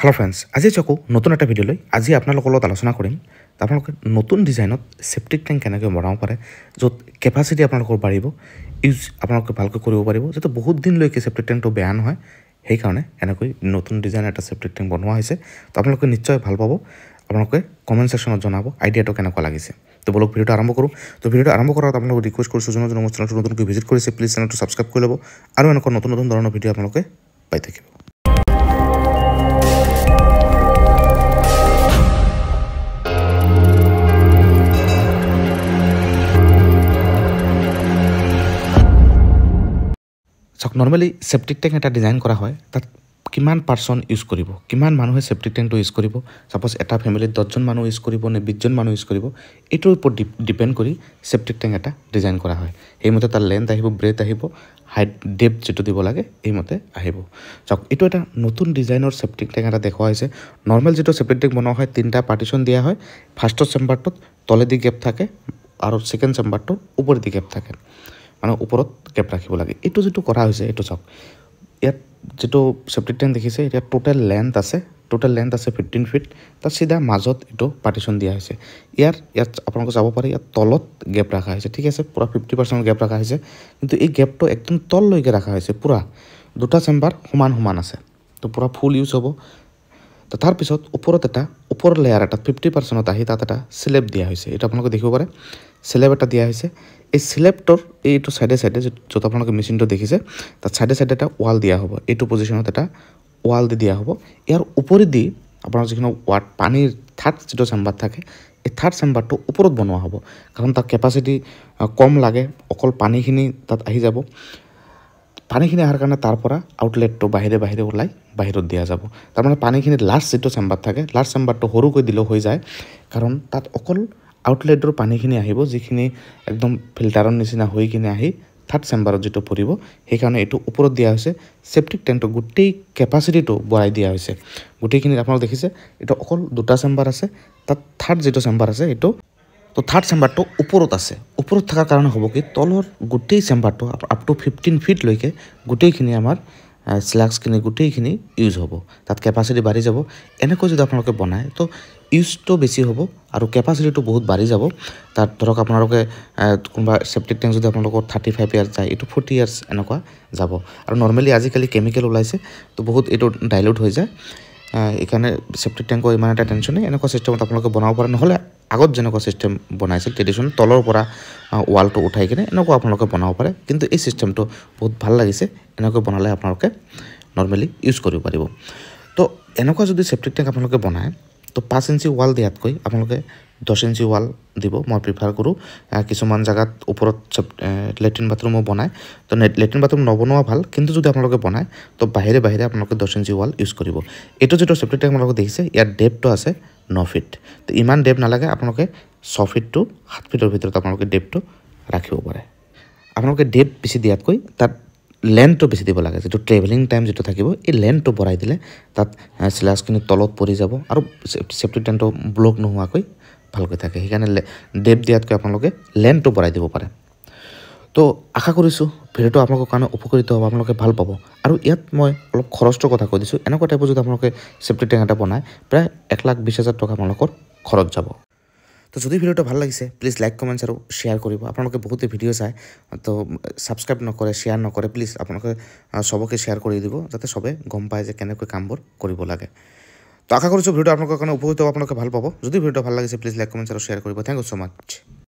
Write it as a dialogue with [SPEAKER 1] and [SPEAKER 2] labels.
[SPEAKER 1] Hello friends আজি চকু নতুন এটা ভিডিঅ'লৈ আজি আপোনালোকৰ লগত আলোচনা কৰিম। আপোনালোকে নতুন ডিজাইনত চেপ্টিক টেংক কেনেকৈ বনাব পাৰে য'ত কেপাচিটি আপোনালোকৰ বাঢ়িব ইউজ আপোনালোকে ভালকৈ কৰিব পাৰিব যাতে বহুত দিনলৈকে চেপ্টিক টেংকটো বেয়া নহয়। সেইকাৰণে এনেকৈ নতুন ডিজাইন এটা চেপ্টিক টেংক বনোৱা হৈছে। তো আপোনালোকে নিশ্চয় ভাল পাব। আপোনালোকে কমেণ্ট ছেকশ্যনত জনাব আইডিয়াটো কেনেকুৱা লাগিছে। তো বলক ভিডিঅ'টো আৰম্ভ কৰোঁ। তো ভিডিঅ'টো আৰম্ভ কৰাত আপোনালোকক ৰিকুৱেষ্ট কৰিছোঁ যোনে যোনে মোৰ চেনেলটো নতুনকৈ ভিজিট কৰিছে প্লিজ চেনেলটো ছাবস্ক্ৰাইব কৰি ল'ব। আৰু এনেকুৱা নতুন নতুন ধৰণৰ ভিডিঅ' আপোনালোকে পাই থাকিব। চাওক নৰ্মেলি চেপ্টিক টেংক এটা ডিজাইন কৰা হয় তাত কিমান পাৰ্চন ইউজ কৰিব কিমান মানুহে চেপ্টিক টেংকটো ইউজ কৰিব ছাপ'জ এটা ফেমিলিত দহজন মানুহ ইউজ কৰিব নে বিছজন মানুহ ইউজ কৰিব এইটোৰ ওপৰত ডিপেণ্ড কৰি চেপ্টিক টেংক এটা ডিজাইন কৰা হয়। সেইমতে তাৰ লেন্থ আহিব ব্ৰেথ আহিব হাইট ডেপ যিটো দিব লাগে সেইমতে আহিব। চাওক এইটো এটা নতুন ডিজাইনৰ চেপ্টিক টেংক এটা দেখুওৱা হৈছে। নৰ্মেল যিটো চেপ্টিক টেংক বনোৱা হয় তিনিটা পাৰ্টিশ্যন দিয়া হয়। ফাৰ্ষ্টৰ চেম্বাৰটোত তলেদি গেপ থাকে আৰু ছেকেণ্ড চেম্বাৰটোৰ ওপৰেদি গেপ থাকে। মানে ওপৰত গেপ ৰাখিব লাগে। এইটো যিটো কৰা হৈছে এইটো চাওক। ইয়াত যিটো চেপ্টিক টেংক দেখিছে এতিয়া টোটেল লেন্থ আছে টোটেল লেন্থ আছে ফিফটিন ফিট তাত চিধা মাজত এইটো পাৰ্টিশ্যন দিয়া হৈছে। ইয়াৰ ইয়াত আপোনালোকে যাব পাৰে ইয়াত তলত গেপ ৰখা হৈছে। ঠিক আছে পূৰা ফিফটি পাৰ্চেণ্ট গেপ ৰখা হৈছে। কিন্তু এই গেপটো একদম তললৈকে ৰখা হৈছে পূৰা। দুটা চেম্বাৰ সমান সমান আছে। তো পূৰা ফুল ইউজ হ'ব। তো তাৰপিছত ওপৰত এটা ওপৰৰ লেয়াৰ এটাত ফিফটি পাৰ্চেণ্টত আহি তাত এটা স্লেব দিয়া হৈছে। এইটো আপোনালোকে দেখিব পাৰে। স্লেব এটা দিয়া হৈছে। এই স্লেবটোৰ এইটো ছাইডে ছাইডে য'ত আপোনালোকে মেচিনটো দেখিছে তাত ছাইডে ছাইডে এটা ৱাল দিয়া হ'ব। এইটো পজিশ্যনত এটা ৱাল দি দিয়া হ'ব। ইয়াৰ ওপৰেদি আপোনাৰ যিখিনি ৱাট পানীৰ থাৰ্ড যিটো চেম্বাৰ থাকে এই থাৰ্ড চেম্বাৰটো ওপৰত বনোৱা হ'ব। কাৰণ তাত কেপাচিটি কম লাগে অকল পানীখিনি তাত আহি যাব। পানীখিনি অহাৰ কাৰণে তাৰ পৰা আউটলেটটো বাহিৰে বাহিৰে ওলাই বাহিৰত দিয়া যাব। তাৰমানে পানীখিনি লাষ্ট যিটো চেম্বাৰ থাকে লাষ্ট চেম্বাৰটো সৰুকৈ দিলেও হৈ যায়। কাৰণ তাত অকল আউটলেটৰ পানীখিনি আহিব যিখিনি একদম ফিল্টাৰৰ নিচিনা হৈ কিনে আহি থাৰ্ড চেম্বাৰত যিটো পৰিব সেইকাৰণে এইটো ওপৰত দিয়া হৈছে। চেপ্টিক টেংকটো গোটেই কেপাচিটিটো বঢ়াই দিয়া হৈছে। গোটেইখিনি আপোনালোকে দেখিছে এইটো অকল দুটা চেম্বাৰ আছে তাত থাৰ্ড যিটো চেম্বাৰ আছে এইটো তো থাৰ্ড চেম্বাৰটো ওপৰত আছে। ওপৰত থকাৰ কাৰণে হ'ব কি তলৰ গোটেই চেম্বাৰটো আপ টু ফিফটিন ফিটলৈকে গোটেইখিনি আমাৰ স্লাক্সখিনি গোটেইখিনি ইউজ হ'ব। তাত কেপাচিটি বাঢ়ি যাব। এনেকৈ যদি আপোনালোকে বনায় তো ইউজটো বেছি হ'ব আৰু কেপাচিটিটো বহুত বাঢ়ি যাব। তাত ধৰক আপোনালোকে কোনোবা চেপ্টিক টেংক যদি আপোনালোকৰ থাৰ্টি ফাইভ ইয়াৰ্ছ যায় এইটো ফৰ্টি ইয়াৰ্ছ এনেকুৱা যাব। আৰু নৰ্মেলি আজিকালি কেমিকেল ওলাইছে তো বহুত এইটো ডাইলুট হৈ যায়। এইকাৰণে চেপ্টিক টেংকৰ ইমান এটা টেনশ্যন নাই। এনেকুৱা চিষ্টেমত আপোনালোকে বনাব পাৰে। নহ'লে আগত যেনেকুৱা চিষ্টেম বনাইছিল ট্ৰেডিশ্যন তলৰ পৰা ৱালটো উঠাই কিনে এনেকুৱা আপোনালোকে বনাব পাৰে। কিন্তু এই চিষ্টেমটো বহুত ভাল লাগিছে এনেকৈ বনালে আপোনালোকে নৰ্মেলি ইউজ কৰিব পাৰিব। তো এনেকুৱা যদি চেপ্টিক টেংক আপোনালোকে বনায় তো পাঁচ ইঞ্চি ৱাল দিয়াতকৈ আপোনালোকে দহ ইঞ্চি ৱাল দিব মই প্ৰিফাৰ কৰোঁ। কিছুমান জেগাত ওপৰত লেট্ৰিন বাথৰুমো বনায়। তো লেট্ৰিন বাথৰুম নবনোৱা ভাল কিন্তু যদি আপোনালোকে বনায় তো বাহিৰে বাহিৰে আপোনালোকে দহ ইঞ্চি ৱাল ইউজ কৰিব। এইটো যিটো চেপ্টিক টেংক আপোনালোকে দেখিছে ইয়াত ডেপটো আছে ন ফিট তো ইমান ডেপ নালাগে আপোনালোকে ছ ফিটটো সাত ফিটৰ ভিতৰত আপোনালোকে ডেপটো ৰাখিব পাৰে। আপোনালোকে ডেপ বেছি দিয়াতকৈ তাত লেন্থটো বেছি দিব লাগে। যিটো ট্ৰেভেলিং টাইম যিটো থাকিব এই লেন্থটো বঢ়াই দিলে তাত চিলাছখিনি তলত পৰি যাব আৰু চেফটি টেণ্টটো ব্লক নোহোৱাকৈ ভালকৈ থাকে। সেইকাৰণে ডেপ দিয়াতকৈ আপোনালোকে লেন্থটো বঢ়াই দিব পাৰে। তো আশা কৰিছোঁ, ভিডিঅ'টো আপোনালোকৰ কাৰণে উপকৃত হ'ব, আপোনালোকে ভালো পাব। আৰু ইয়াত মই অলপ খৰচটোৰ কথা কৈ দিছোঁ, এনেকুৱা টাইপৰ যদি আপোনালোকে চেফটি টেংক এটা বনায়, প্ৰায় এক লাখ বিছ হাজাৰ টকা আপোনালোকৰ খৰচ যাব। তো যদি ভিডিঅ'টো ভালো লাগিছে প্লিজ লাইক কমেণ্টছ আৰু শ্বেয়াৰ কৰিব। আপোনালোকে বহুতে ভিডিঅ' চায়, তো ছাবস্ক্ৰাইব নকৰে শ্বেয়াৰ নকৰে প্লিজ আপোনালোকে চবকে শ্বেয়াৰ কৰি দিব, যাতে চবে গম পায় যে কেনেকৈ কামবোৰ কৰিব লাগে। তো আশা কৰিছোঁ, ভিডিঅ'টো আপোনালোকৰ কাৰণে উপকৃত হ'ব, আপোনালোকে ভালো পাব। যদি ভিডিঅ'টো ভালো লাগিছে প্লিজ লাইক কমেণ্টছ আৰু শ্বেয়াৰ কৰিব। Thank you so' much